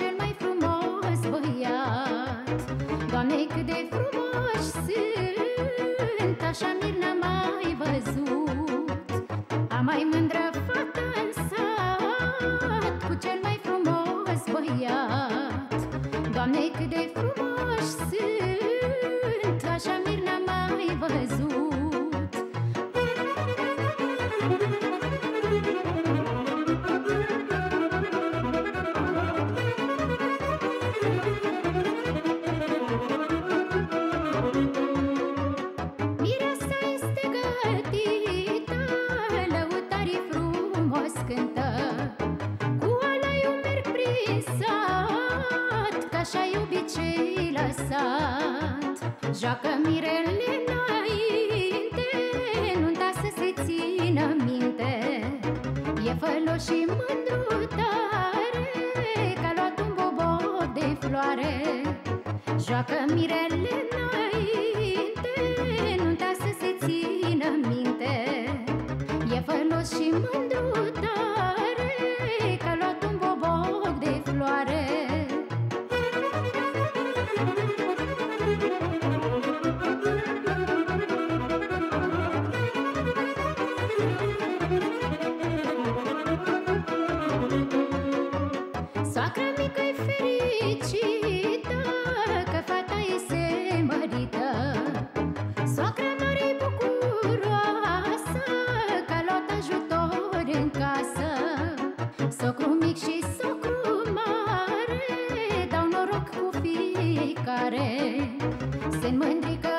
Cel mai frumos băiat. Doamne, cât de frumoși sunt Așa mir n-am mai văzut. A mai mândră fată în sat Cu cel mai frumos băiat. Doamne, cât de frumoși sunt Așa mir n-am mai văzut merg prin sat, că așa-i obicei lăsat. Joacă mirele înainte, nunta să se țină minte. E fălos și mândru tare, că a luat un boboc de floare. Joacă mirele înainte, nunta să se țină minte. E fălos și mândru Socru mic și socru mare Dau noroc cu fiecare. Se-n mândrică